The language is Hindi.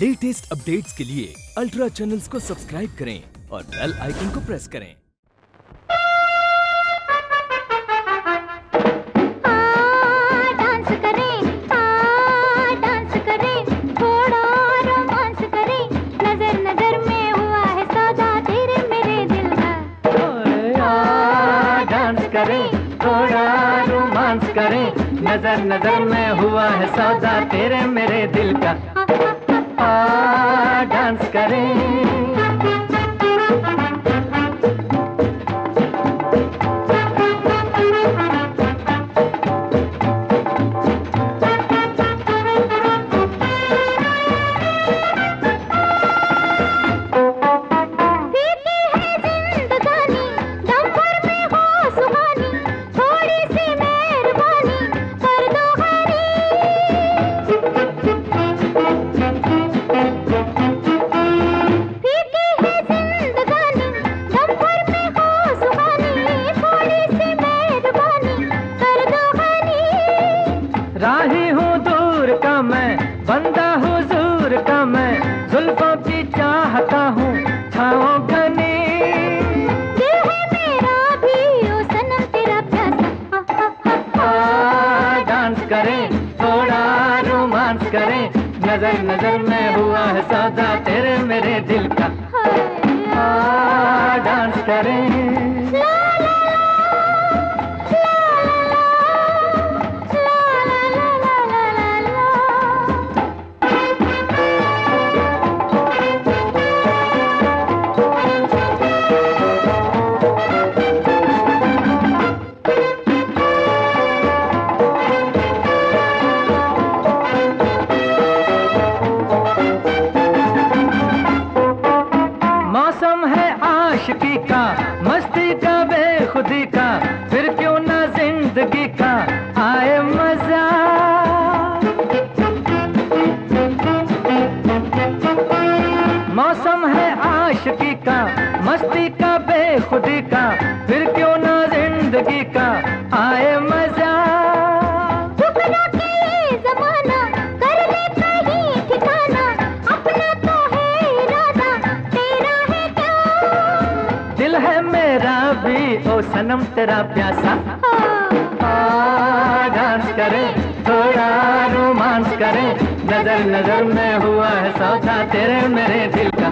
लेटेस्ट अपडेट्स के लिए अल्ट्रा चैनल्स को सब्सक्राइब करें और बेल आइकन को प्रेस करें। डांस करें आ डांस करें थोड़ा रोमांस करें। नज़र नज़र में हुआ है सौदा तेरे मेरे दिल का। आ, डांस करें। दूर का मैं बंदा हुजूर का मैं जुल्फों की चाहता हूँ छाओ घनी। है डांस करें थोड़ा रोमांस करें नज़र नज़र में हुआ है सौदा तेरे मौसम है आशिकी का, मस्ती का, बेखुदी का, फिर क्यों ना ज़िंदगी का आए मज़ा। मौसम है आशिकी का, मस्ती का, बेखुदी का, फिर क्यों ना ज़िंदगी का आए मज़ा। भी ओ सनम तेरा प्यासा। आ, डांस करें थोड़ा रोमांस करे। नज़र नज़र में हुआ है सौदा तेरे मेरे दिल का।